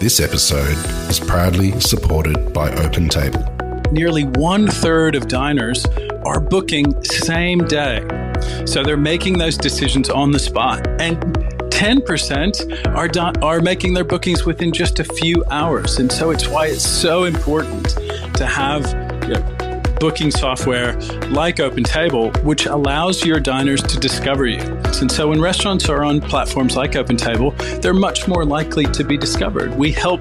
This episode is proudly supported by OpenTable. Nearly one third of diners are booking same day. So they're making those decisions on the spot. And 10% are, do- are making their bookings within just a few hours. And so it's why it's so important to have you know, booking software like OpenTable, which allows your diners to discover you. And so when restaurants are on platforms like OpenTable, they're much more likely to be discovered. We help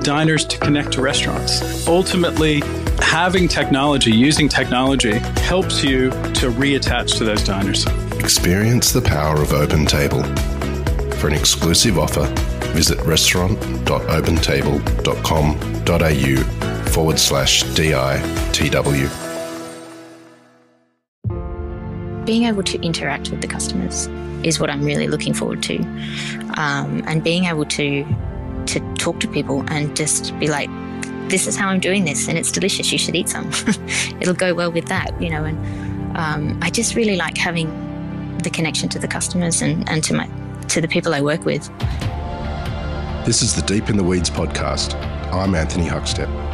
diners to connect to restaurants. Ultimately, having technology, using technology, helps you to reattach to those diners. Experience the power of OpenTable. For an exclusive offer, visit restaurant.opentable.com.au forward slash DITW. Being able to interact with the customers is what I'm really looking forward to. Um, and being able to to talk to people and just be like, this is how I'm doing this and it's delicious, you should eat some. It'll go well with that, you know, and um, I just really like having the connection to the customers and, and to my to the people I work with. This is the Deep in the Weeds podcast. I'm Anthony Huckstep.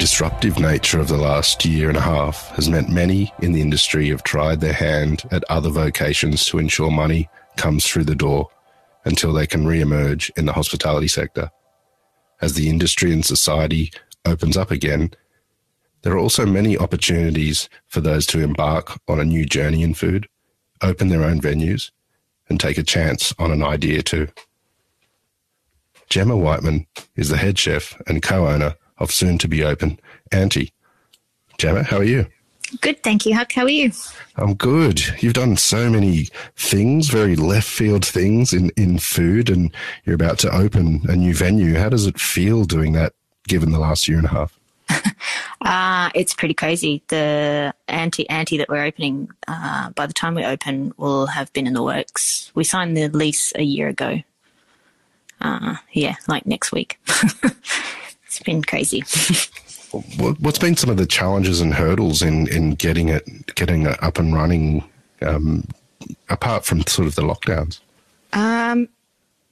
Disruptive nature of the last year and a half has meant many in the industry have tried their hand at other vocations to ensure money comes through the door until they can re-emerge in the hospitality sector. As the industry and society opens up again, there are also many opportunities for those to embark on a new journey in food, open their own venues, and take a chance on an idea too. Jemma Whiteman is the head chef and co-owner of soon to be open Ante. Jemma, how are you? Good, thank you. Huck, how are you? I'm good. You've done so many things, very left field things in, in food, and you're about to open a new venue. How does it feel doing that given the last year and a half? uh, it's pretty crazy. The Ante Ante that we're opening, uh, by the time we open, will have been in the works. We signed the lease a year ago. Uh, yeah, like next week. it's been crazy. What's been some of the challenges and hurdles in, in getting it getting it up and running, um, apart from sort of the lockdowns? Um,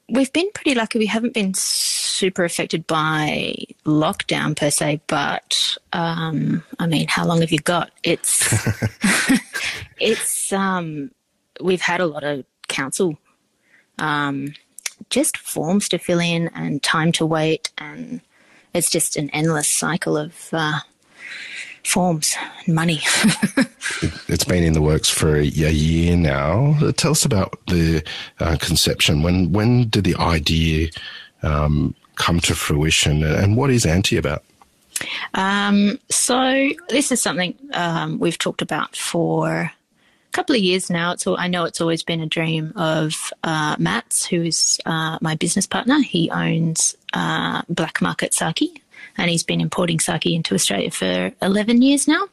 we've been pretty lucky. We haven't been super affected by lockdown per se, but um, I mean, how long have you got? It's it's um, we've had a lot of council um, just forms to fill in and time to wait and it's just an endless cycle of uh, forms and money. it's been in the works for a, year now. Tell us about the uh, conception. When when did the idea um, come to fruition, and what is Ante about? Um, so this is something um, we've talked about for couple of years now. It's all, I know it's always been a dream of uh, Matt's, who is uh, my business partner. He owns uh, Black Market Sake, and he's been importing sake into Australia for 11 years now.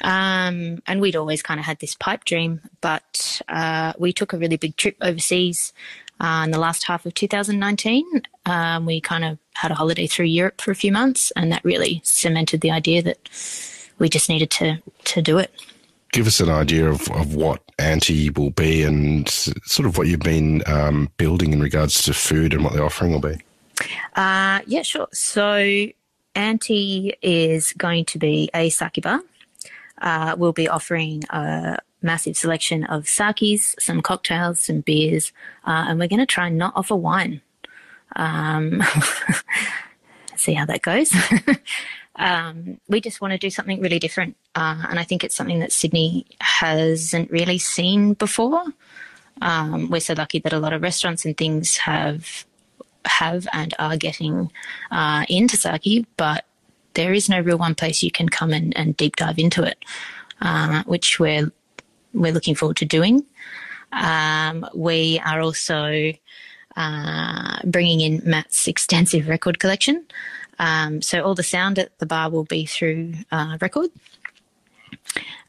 Um, and we'd always kind of had this pipe dream, but uh, we took a really big trip overseas uh, in the last half of 2019. Um, we kind of had a holiday through Europe for a few months, and that really cemented the idea that we just needed to to do it give us an idea of, of what Ante will be and sort of what you've been um, building in regards to food and what the offering will be? Uh, yeah, sure. So Ante is going to be a sake bar. Uh, we'll be offering a massive selection of sakis, some cocktails, some beers, uh, and we're going to try and not offer wine. Um, see how that goes. um, we just want to do something really different. Uh, and I think it's something that Sydney hasn't really seen before. Um, we're so lucky that a lot of restaurants and things have have and are getting uh, into sake, but there is no real one place you can come and, and deep dive into it, uh, which we're we're looking forward to doing. Um, we are also uh, bringing in Matt's extensive record collection. Um, so all the sound at the bar will be through uh, record,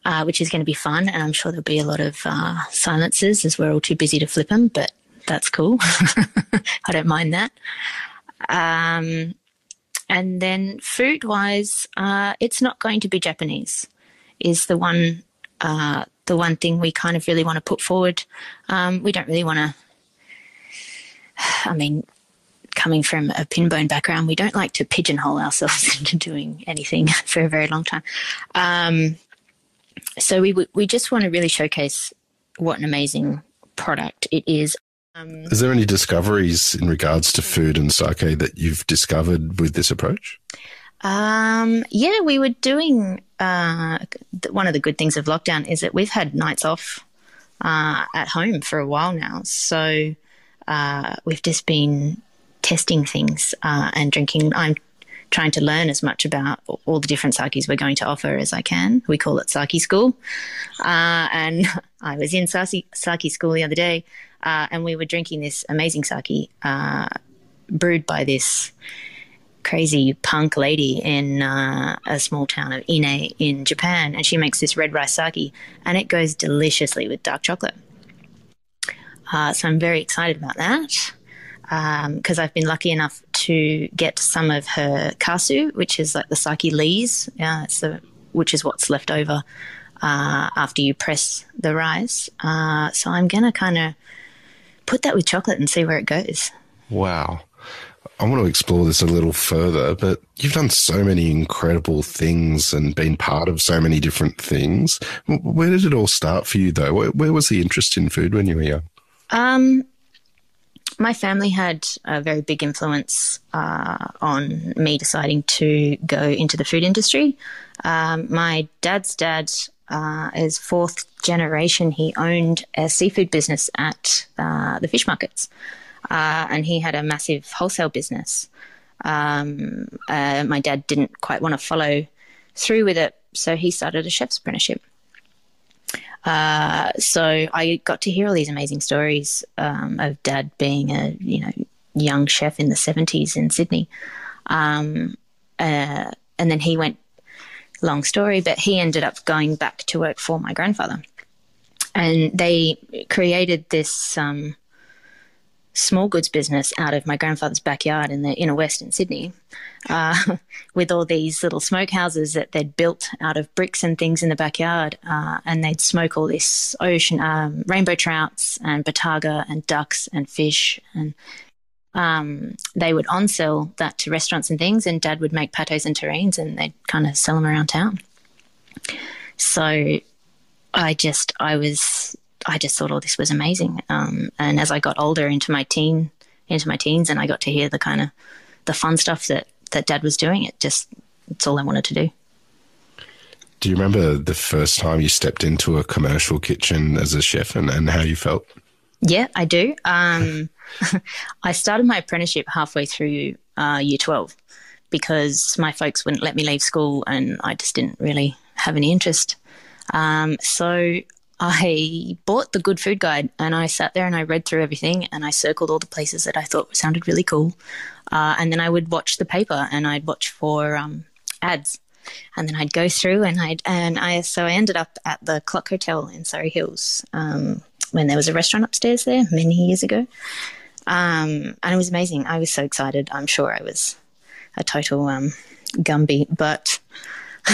uh, which is going to be fun. And I'm sure there'll be a lot of uh, silences as we're all too busy to flip them, but that's cool. I don't mind that. Um, and then food wise, uh, it's not going to be Japanese, is the one. Uh, the one thing we kind of really want to put forward. Um, we don't really want to I mean, coming from a pinbone background, we don't like to pigeonhole ourselves into doing anything for a very long time. Um, so we we just want to really showcase what an amazing product it is. Um, is there any discoveries in regards to food and sake that you've discovered with this approach? Um, yeah, we were doing. Uh, one of the good things of lockdown is that we've had nights off uh, at home for a while now. So uh, we've just been testing things uh, and drinking. I'm trying to learn as much about all the different sakis we're going to offer as I can. We call it sake school. Uh, and I was in sake, school the other day uh, and we were drinking this amazing sake uh, brewed by this crazy punk lady in uh, a small town of Ine in Japan. And she makes this red rice sake and it goes deliciously with dark chocolate. Uh, so I'm very excited about that because um, I've been lucky enough to get some of her kasu, which is like the sake lees, uh, so, which is what's left over uh, after you press the rice. Uh, so I'm going to kind of put that with chocolate and see where it goes. Wow. I want to explore this a little further, but you've done so many incredible things and been part of so many different things. Where did it all start for you, though? Where, where was the interest in food when you were young? Um, my family had a very big influence uh, on me deciding to go into the food industry. Um, my dad's dad uh, is fourth generation. He owned a seafood business at uh, the fish markets, uh, and he had a massive wholesale business. Um, uh, my dad didn't quite want to follow through with it, so he started a chef's apprenticeship. Uh, so I got to hear all these amazing stories um, of Dad being a you know young chef in the seventies in Sydney, um, uh, and then he went. Long story, but he ended up going back to work for my grandfather, and they created this um, small goods business out of my grandfather's backyard in the inner west in Sydney, uh, with all these little smokehouses that they'd built out of bricks and things in the backyard, uh, and they'd smoke all this ocean um, rainbow trouts and bottarga and ducks and fish, and um, they would on sell that to restaurants and things, and Dad would make pates and terrines, and they'd kind of sell them around town. So I just I was I just thought all this was amazing. Um, and as I got older into my teen, into my teens, and I got to hear the kind of the fun stuff that that Dad was doing, it just it's all I wanted to do. Do you remember the first time you stepped into a commercial kitchen as a chef and, and how you felt? Yeah, I do. Um, I started my apprenticeship halfway through uh, year 12 because my folks wouldn't let me leave school and I just didn't really have any interest. Um, so I bought the Good Food Guide and I sat there and I read through everything and I circled all the places that I thought sounded really cool. Uh, and then I would watch the paper and I'd watch for um, ads. And then I'd go through and I'd, and I, so I ended up at the Clock Hotel in Surry Hills um, when there was a restaurant upstairs there many years ago. Um, and it was amazing. I was so excited. I'm sure I was a total um, Gumby, but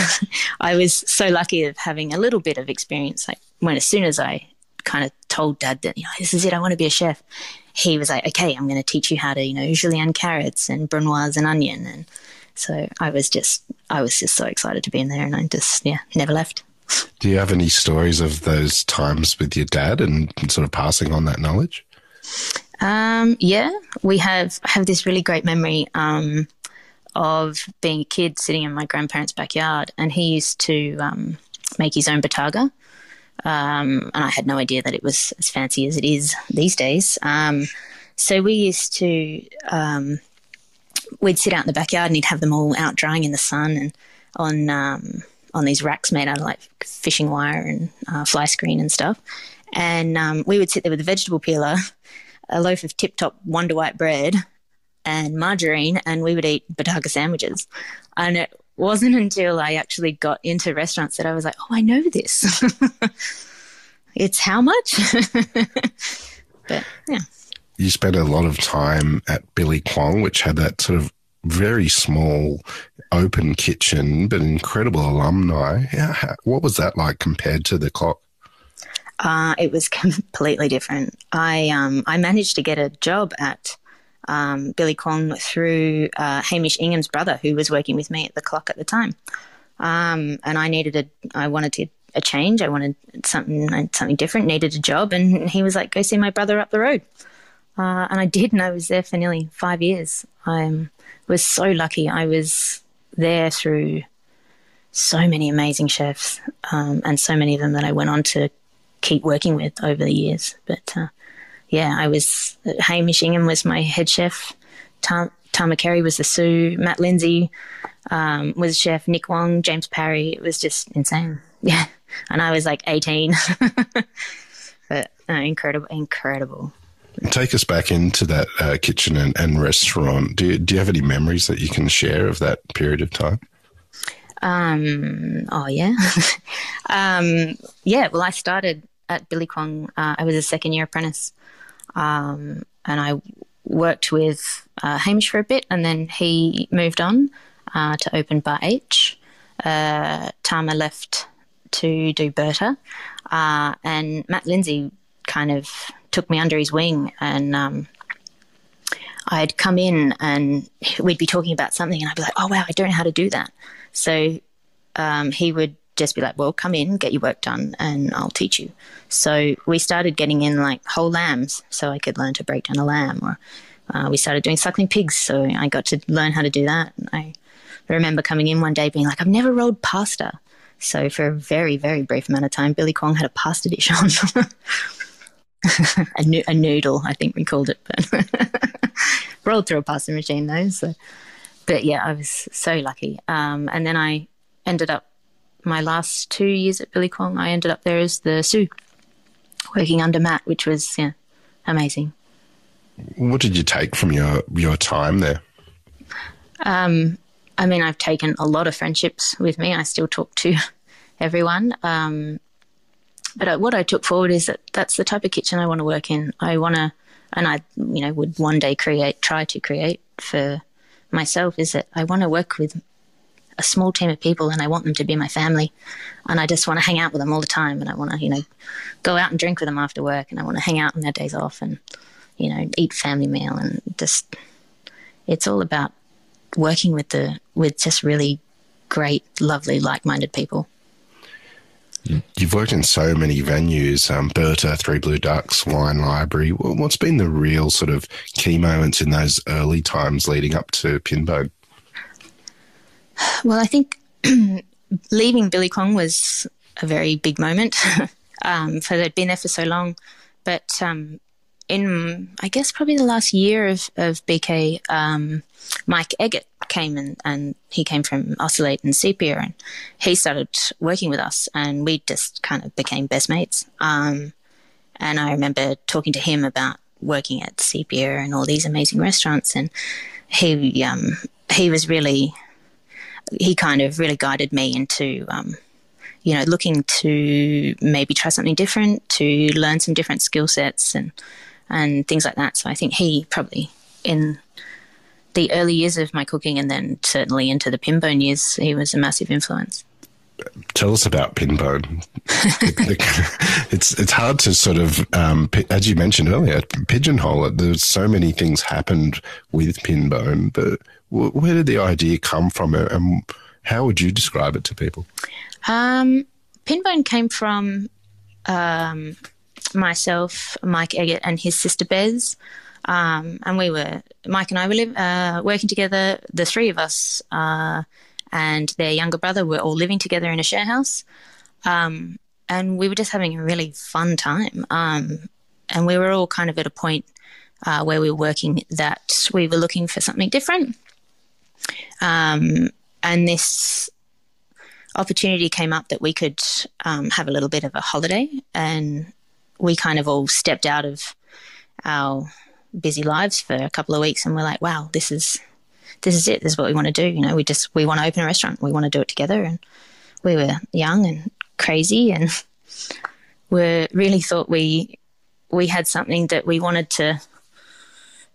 I was so lucky of having a little bit of experience. Like when as soon as I kind of told dad that, you know, this is it, I want to be a chef, he was like, okay, I'm going to teach you how to, you know, julienne carrots and brunoise and onion. And so I was just, I was just so excited to be in there and I just, yeah, never left. Do you have any stories of those times with your dad and sort of passing on that knowledge? Um, yeah, we have have this really great memory um, of being a kid sitting in my grandparents' backyard, and he used to um, make his own bottarga. Um, and I had no idea that it was as fancy as it is these days. Um, so we used to, um, we'd sit out in the backyard and he'd have them all out drying in the sun and on um, on these racks made out of like fishing wire and uh, fly screen and stuff. And um, we would sit there with a vegetable peeler, a loaf of tip top Wonder White bread, and margarine, and we would eat bottarga sandwiches. And it wasn't until I actually got into restaurants that I was like, oh, I know this. it's how much? but yeah. You spent a lot of time at Billy Kwong, which had that sort of very small open kitchen, but incredible alumni. What was that like compared to the clock? Uh, it was completely different. I um, I managed to get a job at um, Billy Kwong through uh, Hamish Ingham's brother, who was working with me at the clock at the time. Um, and I needed a, I wanted to, a change. I wanted something, something different. Needed a job, and he was like, "Go see my brother up the road." Uh, and I did, and I was there for nearly five years. I was so lucky. I was there through so many amazing chefs, um, and so many of them that I went on to keep working with over the years. But uh, yeah, I was Hamish Ingham was my head chef. Tom, Tama Carey was the sous. Matt Lindsay um, was chef. Nick Wong, James Parry. It was just insane. Yeah, and I was like 18. but uh, incredible, incredible. Take us back into that uh, kitchen and, and restaurant. Do you, do you have any memories that you can share of that period of time? Um, oh yeah, um, yeah. Well, I started at Billy Kwong. Uh, I was a second year apprentice, um, and I worked with uh, Hamish for a bit, and then he moved on uh, to open Bar H. Uh, Tama left to do Berta, uh, and Matt Lindsay kind of took me under his wing, and um, I'd come in and we'd be talking about something, and I'd be like, "Oh wow, I don't know how to do that." So um, he would just be like, well, come in, get your work done, and I'll teach you. So we started getting in like whole lambs so I could learn to break down a lamb. Or uh, we started doing suckling pigs. So I got to learn how to do that. I remember coming in one day being like, I've never rolled pasta. So for a very, very brief amount of time, Billy Kwong had a pasta dish on. a, no- a, noodle, I think we called it, but rolled through a pasta machine though. So but yeah, I was so lucky. Um, and then I ended up my last two years at Billy Kwong, I ended up there as the sous, working under Matt, which was yeah, amazing. What did you take from your your time there? Um, I mean, I've taken a lot of friendships with me. I still talk to everyone. Um, but what I took forward is that that's the type of kitchen I want to work in. I want to, and I, you know, would one day create, try to create for myself is that I want to work with a small team of people and I want them to be my family. And I just want to hang out with them all the time. And I want to, you know, go out and drink with them after work. And I want to hang out on their days off and, you know, eat family meal. And just, it's all about working with the, with just really great, lovely, like minded people. You've worked in so many venues, um, Berta, Three Blue Ducks, Wine Library. What's been the real sort of key moments in those early times leading up to Pinbone? Well, I think leaving Billy Kwong was a very big moment um, for they'd been there for so long. But um, in, I guess, probably the last year of, of BK, um, Mike Eggert came and, and he came from Oscillate and Sepia and he started working with us and we just kind of became best mates. Um, and I remember talking to him about working at Sepia and all these amazing restaurants and he um, he was really he kind of really guided me into um, you know looking to maybe try something different to learn some different skill sets and and things like that so I think he probably in the early years of my cooking and then certainly into the pinbone years, he was a massive influence. Tell us about pinbone. it's it's hard to sort of, um, as you mentioned earlier, pigeonhole it. There's so many things happened with pinbone, but where did the idea come from, and how would you describe it to people? Um, pinbone came from um, myself, Mike Eggert, and his sister Bez. Um, and we were, Mike and I were live, uh, working together, the three of us, uh, and their younger brother were all living together in a share house. Um, and we were just having a really fun time. Um, and we were all kind of at a point uh, where we were working that we were looking for something different. Um, and this opportunity came up that we could um, have a little bit of a holiday. And we kind of all stepped out of our busy lives for a couple of weeks and we're like, wow, this is this is it. This is what we want to do. You know, we just we want to open a restaurant. We want to do it together. And we were young and crazy and we really thought we we had something that we wanted to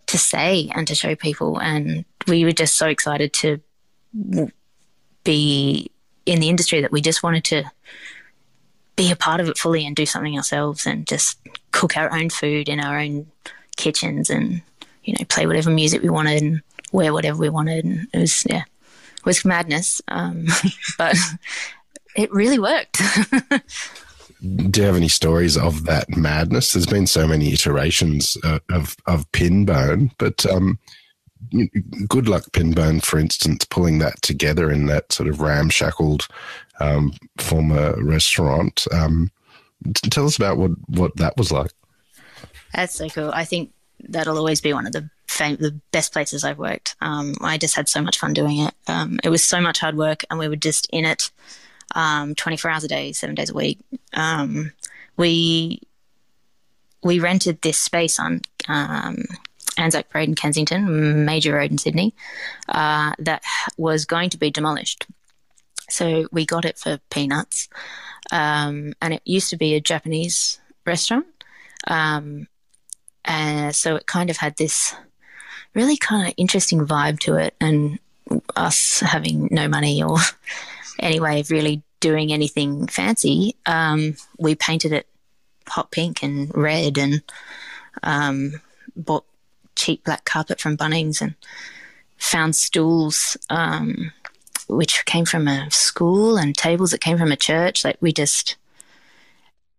to say and to show people and we were just so excited to be in the industry that we just wanted to be a part of it fully and do something ourselves and just cook our own food in our own kitchens and you know, play whatever music we wanted and wear whatever we wanted. And it was, yeah, it was madness. Um, but it really worked. Do you have any stories of that madness? There's been so many iterations of, of, of Pinbone, but um, good luck Pinbone, for instance, pulling that together in that sort of ramshackled um, former restaurant. Um, tell us about what, what that was like. That's so cool. I think that'll always be one of the fam- the best places I've worked. Um, I just had so much fun doing it. Um, it was so much hard work, and we were just in it um, 24 hours a day, seven days a week. Um, we we rented this space on um, Anzac Parade in Kensington, major road in Sydney, uh, that was going to be demolished. So we got it for peanuts, um, and it used to be a Japanese restaurant. And so it kind of had this really kind of interesting vibe to it, and us having no money or any way of really doing anything fancy, um, we painted it hot pink and red and um, bought cheap black carpet from Bunnings and found stools um, which came from a school and tables that came from a church. Like we just,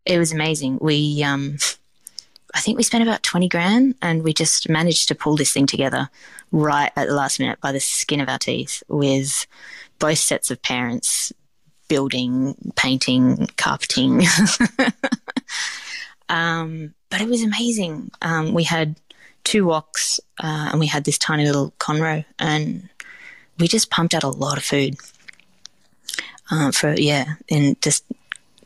it was amazing. We, um, I think we spent about 20 grand and we just managed to pull this thing together right at the last minute by the skin of our teeth with both sets of parents building, painting, carpeting. um, but it was amazing. Um, we had two walks uh, and we had this tiny little Conroe and we just pumped out a lot of food uh, for, yeah, and just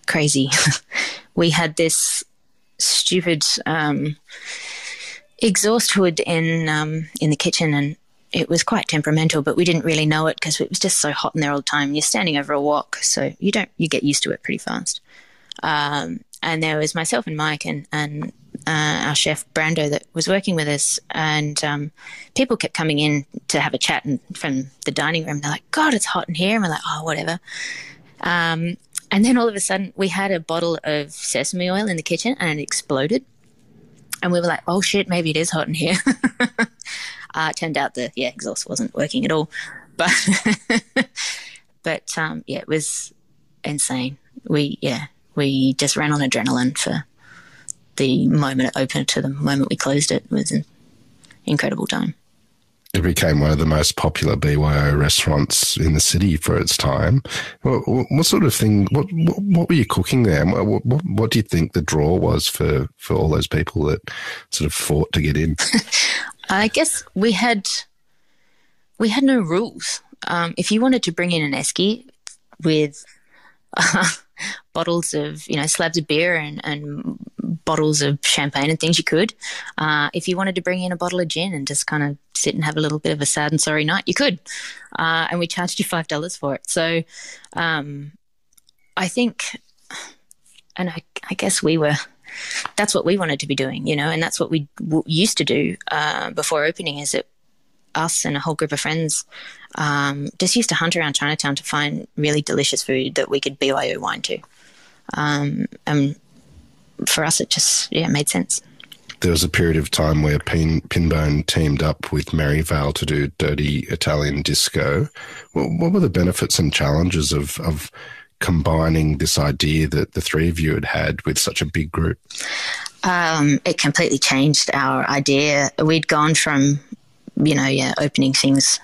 crazy. we had this stupid um, exhaust hood in um, in the kitchen and it was quite temperamental, but we didn't really know it because it was just so hot in there all the time. You're standing over a wok, so you don't you get used to it pretty fast. Um, and there was myself and Mike and and uh, our chef Brando that was working with us, and um, people kept coming in to have a chat and from the dining room. They're like, "God, it's hot in here," and we're like, "Oh, whatever." Um, and then all of a sudden, we had a bottle of sesame oil in the kitchen, and it exploded. And we were like, "Oh shit, maybe it is hot in here." Uh, turned out the yeah exhaust wasn't working at all, but but um, yeah, it was insane. We yeah we just ran on adrenaline for the moment it opened to the moment we closed it. It was an incredible time. It became one of the most popular BYO restaurants in the city for its time. What, what sort of thing? What, what, what were you cooking there? What, what, what do you think the draw was for for all those people that sort of fought to get in? I guess we had we had no rules. Um, if you wanted to bring in an esky with uh, bottles of you know slabs of beer and, and bottles of champagne and things, you could. Uh, if you wanted to bring in a bottle of gin and just kind of sit and have a little bit of a sad and sorry night, you could. Uh, and we charged you five dollars for it. So um, I think, and I, I guess we were that's what we wanted to be doing, you know, and that's what we w- used to do uh, before opening. Is it us and a whole group of friends um, just used to hunt around Chinatown to find really delicious food that we could BYO wine to, um, and for us, it just yeah made sense. There was a period of time where Pin, Pinbone teamed up with Merivale to do Dirty Italian Disco. What, what were the benefits and challenges of, of combining this idea that the three of you had had with such a big group? Um, it completely changed our idea. We'd gone from, you know, yeah, opening things,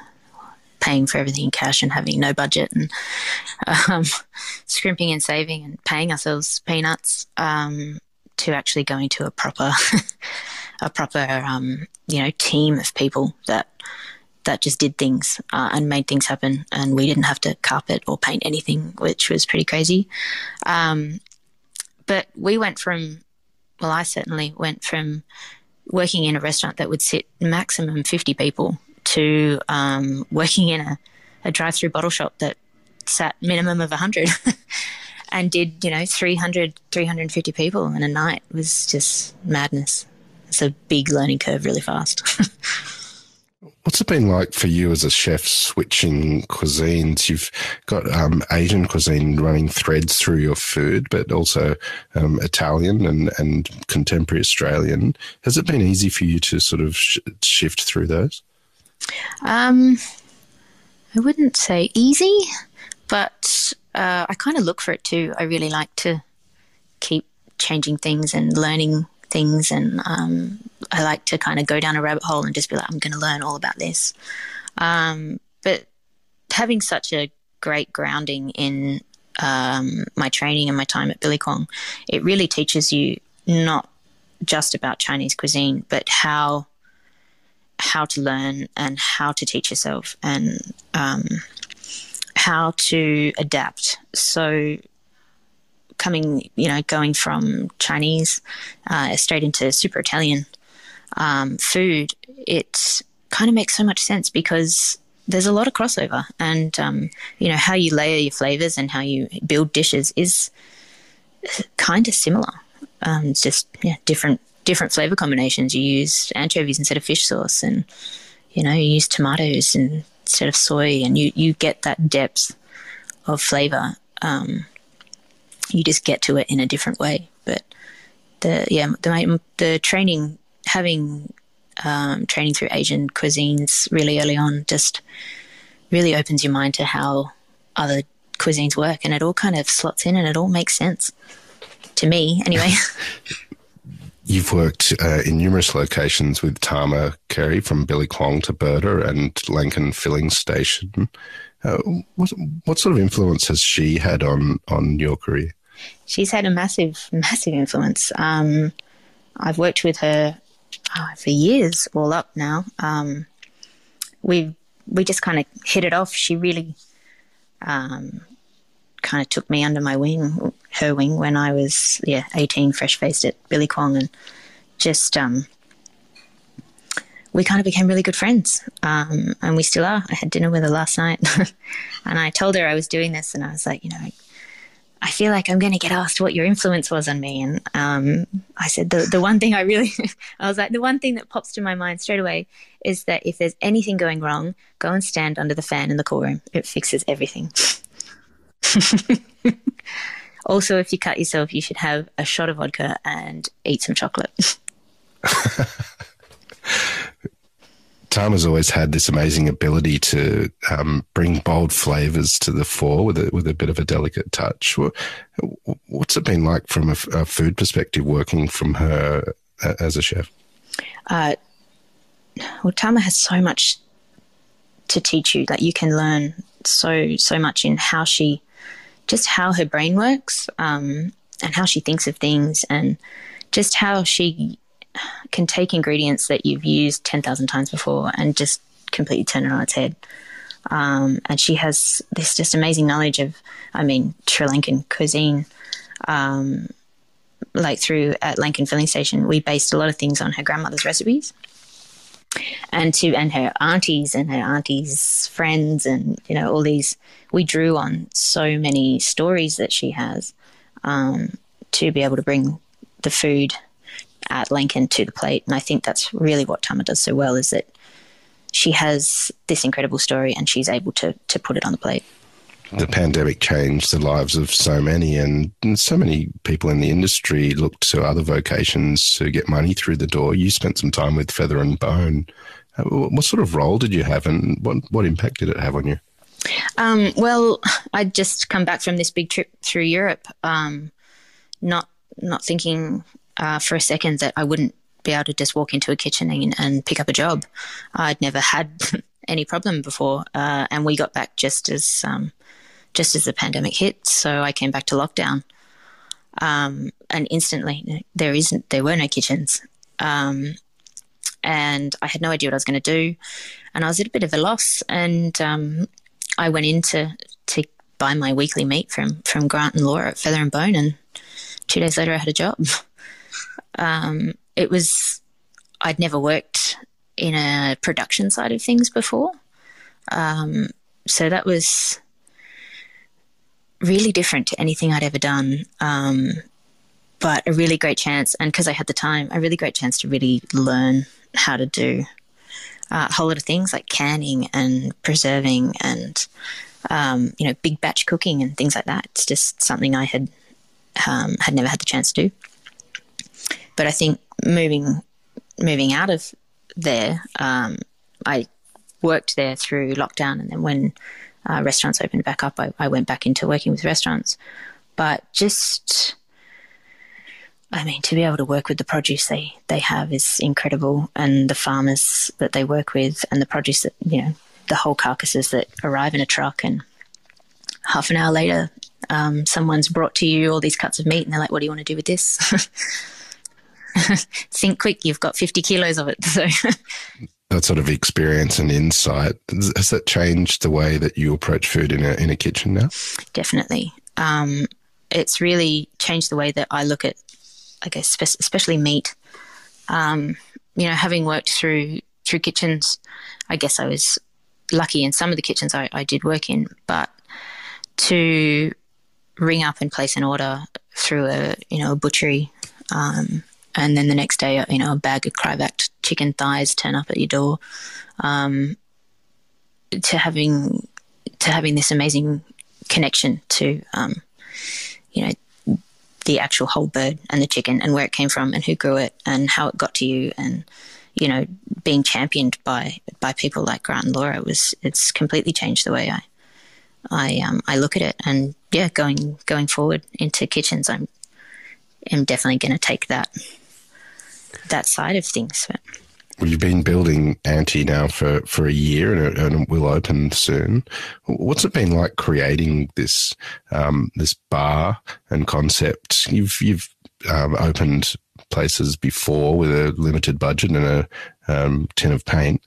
paying for everything in cash and having no budget and um, scrimping and saving and paying ourselves peanuts um, to actually going to a proper, a proper, um, you know, team of people that that just did things uh, and made things happen, and we didn't have to carpet or paint anything, which was pretty crazy. Um, but we went from, well, I certainly went from working in a restaurant that would sit maximum 50 people to um, working in a, a drive through bottle shop that sat minimum of 100 and did, you know, 300, 350 people in a night it was just madness. It's a big learning curve really fast. What's it been like for you as a chef switching cuisines? You've got um, Asian cuisine running threads through your food, but also um, Italian and, and contemporary Australian. Has it been easy for you to sort of sh- shift through those? Um, I wouldn't say easy, but uh, I kind of look for it too. I really like to keep changing things and learning things, and um, I like to kind of go down a rabbit hole and just be like, I'm going to learn all about this. Um, but having such a great grounding in um, my training and my time at Billy Kwong, it really teaches you not just about Chinese cuisine, but how how to learn and how to teach yourself and um, how to adapt. So coming, you know, going from Chinese uh, straight into super Italian um, food, it kind of makes so much sense because there's a lot of crossover, and um, you know how you layer your flavors and how you build dishes is kind of similar. Um, it's just yeah, different different flavor combinations. You use anchovies instead of fish sauce, and you know you use tomatoes instead of soy, and you you get that depth of flavor. Um, you just get to it in a different way. But the yeah the the training having um, training through Asian cuisines really early on just really opens your mind to how other cuisines work, and it all kind of slots in and it all makes sense to me anyway. You've worked uh, in numerous locations with Tama Carey from Billy Kwong to Berta and Lankan Filling Station. Uh, what, what sort of influence has she had on, on your career? She's had a massive, massive influence. Um, I've worked with her oh, for years, all up now. Um, we we just kind of hit it off. She really um, kind of took me under my wing, her wing, when I was yeah eighteen, fresh faced at Billy Kwong, and just um, we kind of became really good friends, um, and we still are. I had dinner with her last night, and I told her I was doing this, and I was like, you know, I feel like I'm going to get asked what your influence was on me. And um, I said, the, the one thing I really, I was like, the one thing that pops to my mind straight away is that if there's anything going wrong, go and stand under the fan in the cool room. It fixes everything. also, if you cut yourself, you should have a shot of vodka and eat some chocolate. Tom has always had this amazing ability to um, bring bold flavors to the fore with a, with a bit of a delicate touch. What's it been like from a, a food perspective working from her as a chef? Uh, well, Tama has so much to teach you that you can learn so so much in how she just how her brain works um, and how she thinks of things and just how she can take ingredients that you've used 10,000 times before and just completely turn it on its head. Um, and she has this just amazing knowledge of, I mean, Sri Lankan cuisine. Um, like through at Lankan Filling Station, we based a lot of things on her grandmother's recipes, and to and her aunties and her aunties' friends, and you know all these. We drew on so many stories that she has um, to be able to bring the food at Lankan to the plate. And I think that's really what Tama does so well is that she has this incredible story and she's able to to put it on the plate. The pandemic changed the lives of so many, and so many people in the industry looked to other vocations to get money through the door. You spent some time with Feather and Bone. Uh, what sort of role did you have, and what what impact did it have on you? Um, well, I'd just come back from this big trip through Europe, um, not not thinking uh, for a second that I wouldn't be able to just walk into a kitchen and, and pick up a job. I'd never had any problem before, uh, and we got back just as um, just as the pandemic hit. So I came back to lockdown, um, and instantly there isn't there were no kitchens, um, and I had no idea what I was going to do, and I was at a bit of a loss. And um, I went in to to buy my weekly meat from from Grant and Laura at Feather and Bone, and two days later I had a job. Um, it was, I'd never worked in a production side of things before. Um, so that was really different to anything I'd ever done. Um, but a really great chance, and because I had the time, a really great chance to really learn how to do uh, a whole lot of things like canning and preserving and um, you know big batch cooking and things like that. It's just something I had um, had never had the chance to do. But I think moving moving out of there, um, I worked there through lockdown, and then when uh, restaurants opened back up, I, I, went back into working with restaurants. But just, I mean, to be able to work with the produce they they have is incredible, and the farmers that they work with, and the produce that you know, the whole carcasses that arrive in a truck, and half an hour later, um, someone's brought to you all these cuts of meat, and they're like, "What do you want to do with this?" think quick, you've got 50 kilos of it. So that sort of experience and insight, has that changed the way that you approach food in a, in a kitchen now? Definitely. Um, it's really changed the way that I look at, I guess, especially meat. Um, you know, having worked through through kitchens, I guess I was lucky in some of the kitchens I, I did work in, but to ring up and place an order through a you know a butchery um, and then the next day, you know, a bag of cryovac chicken thighs turn up at your door. Um, to having to having this amazing connection to, um, you know, the actual whole bird and the chicken and where it came from and who grew it and how it got to you and you know being championed by by people like Grant and Laura was it's completely changed the way I I um, I look at it and yeah going going forward into kitchens I'm am definitely going to take that that side of things. But. Well, you've been building Ante now for, for a year and it, and it will open soon. What's it been like creating this um, this bar and concept? You've you've um, opened places before with a limited budget and a um, tin of paint.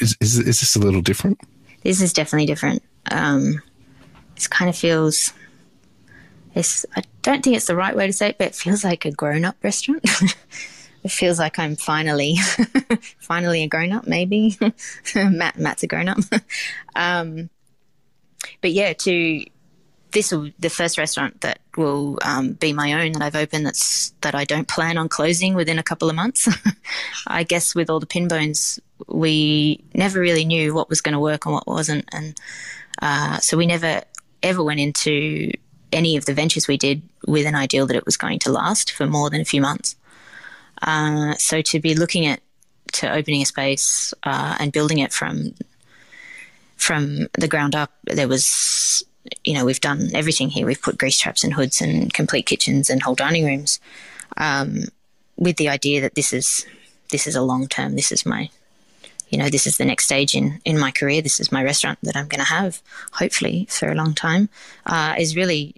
Is, is is this a little different? This is definitely different. Um, this kind of feels. It's, I don't think it's the right way to say it, but it feels like a grown up restaurant. it feels like I'm finally, finally a grown up. Maybe Matt, Matt's a grown up. um, but yeah, to this will the first restaurant that will um, be my own that I've opened. That's that I don't plan on closing within a couple of months. I guess with all the pin bones, we never really knew what was going to work and what wasn't, and uh, so we never ever went into any of the ventures we did with an ideal that it was going to last for more than a few months. Uh, so to be looking at to opening a space uh, and building it from from the ground up, there was you know we've done everything here. We've put grease traps and hoods and complete kitchens and whole dining rooms, um, with the idea that this is this is a long term. This is my you know this is the next stage in in my career. This is my restaurant that I'm going to have hopefully for a long time. Uh, is really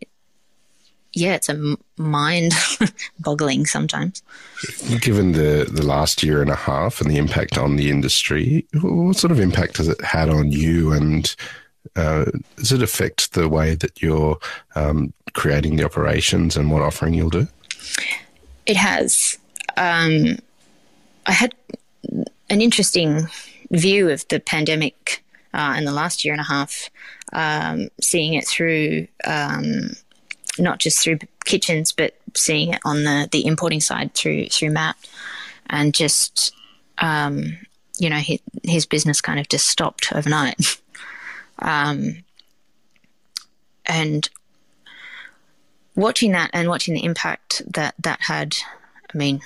yeah, it's a mind boggling sometimes. Given the, the last year and a half and the impact on the industry, what sort of impact has it had on you? And uh, does it affect the way that you're um, creating the operations and what offering you'll do? It has. Um, I had an interesting view of the pandemic uh, in the last year and a half, um, seeing it through um, not just through kitchens, but seeing it on the, the importing side through through Matt, and just um, you know his, his, business kind of just stopped overnight, um, and watching that and watching the impact that that had, I mean,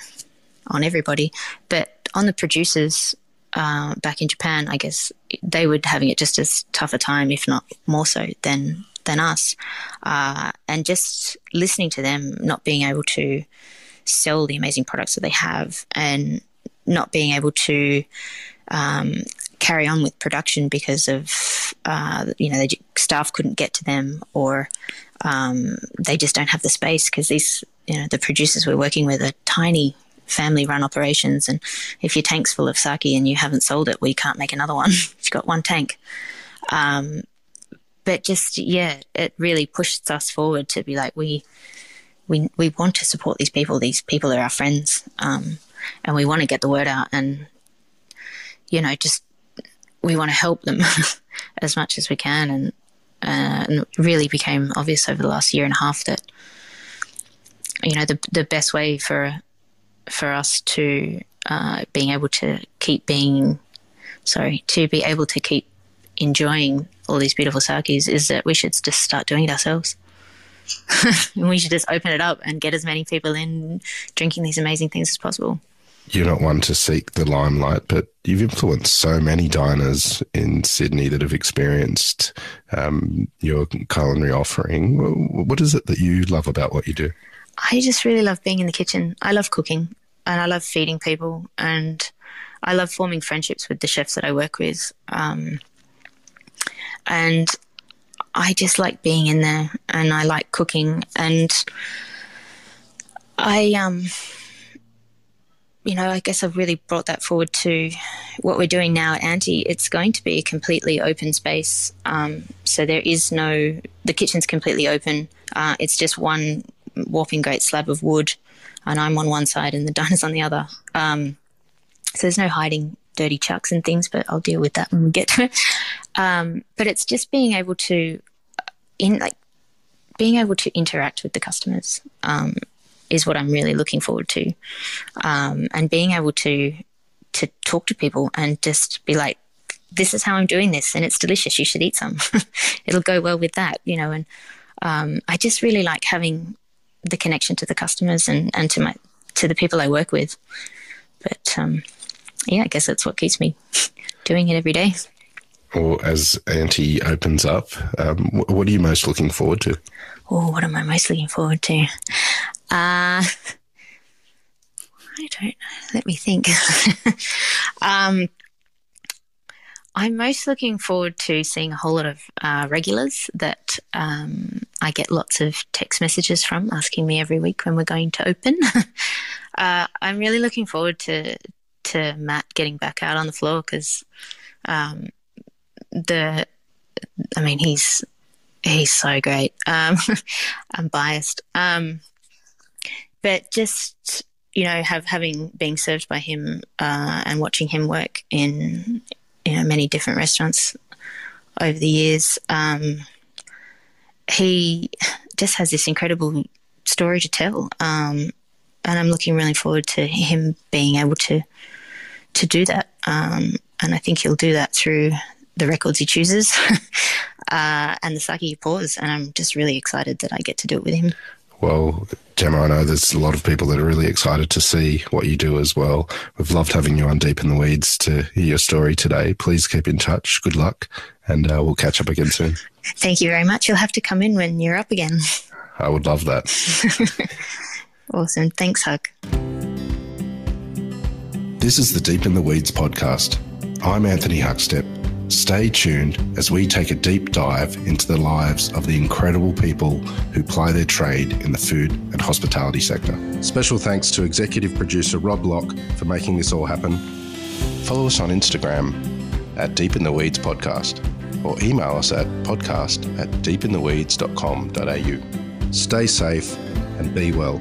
on everybody, but on the producers uh, back in Japan, I guess they were having it just as tough a time, if not more so, than than us. Uh, and just listening to them, not being able to sell the amazing products that they have and not being able to um, carry on with production because of, uh, you know, the staff couldn't get to them or um, they just don't have the space because these, you know, the producers we're working with are tiny family run operations. And if your tank's full of sake and you haven't sold it, you can't make another one. You've got one tank. Um, but just yeah, it really pushed us forward to be like we we we want to support these people. These people are our friends, um, and we want to get the word out. And you know, just we want to help them as much as we can. And, uh, and really became obvious over the last year and a half that you know the the best way for for us to uh, being able to keep being sorry, to be able to keep enjoying all these beautiful sakis is that we should just start doing it ourselves. we should just open it up and get as many people in drinking these amazing things as possible. You're not one to seek the limelight, but you've influenced so many diners in Sydney that have experienced um, your culinary offering. What is it that you love about what you do? I just really love being in the kitchen. I love cooking and I love feeding people and I love forming friendships with the chefs that I work with. Um, and I just like being in there and I like cooking and I um you know, I guess I've really brought that forward to what we're doing now at Ante. It's going to be a completely open space. Um, so there is no, the kitchen's completely open. Uh, it's just one warping great slab of wood, and I'm on one side and the diner's on the other. Um, so there's no hiding dirty chucks and things, but I'll deal with that when we get to it. Um, but it's just being able to, in like, being able to interact with the customers um, is what I'm really looking forward to, um, and being able to to talk to people and just be like, "This is how I'm doing this, and it's delicious. You should eat some. It'll go well with that," you know. And um, I just really like having the connection to the customers and, and to my to the people I work with. But um, yeah, I guess that's what keeps me doing it every day. Or as Ante opens up, um, what are you most looking forward to? Oh, what am I most looking forward to? Uh, I don't know. Let me think. um, I'm most looking forward to seeing a whole lot of uh, regulars that um, I get lots of text messages from asking me every week when we're going to open. uh, I'm really looking forward to to Matt getting back out on the floor because um, the, I mean, he's he's so great. Um, I'm biased, um, but just you know, have having being served by him uh, and watching him work in you know many different restaurants over the years. Um, he just has this incredible story to tell, um, and I'm looking really forward to him being able to to do that. Um, and I think he'll do that through the records he chooses uh, and the sake he pours. And I'm just really excited that I get to do it with him. Well, Jemma, I know there's a lot of people that are really excited to see what you do as well. We've loved having you on Deep in the Weeds to hear your story today. Please keep in touch. Good luck, and uh, we'll catch up again soon. Thank you very much. You'll have to come in when you're up again. I would love that. awesome. Thanks, Huck. This is the Deep in the Weeds podcast. I'm Anthony Huckstep Stay tuned as we take a deep dive into the lives of the incredible people who ply their trade in the food and hospitality sector. Special thanks to executive producer Rob Locke for making this all happen. Follow us on Instagram at Deep in the Weeds Podcast or email us at podcast at deepintheweeds.com.au. Stay safe and be well.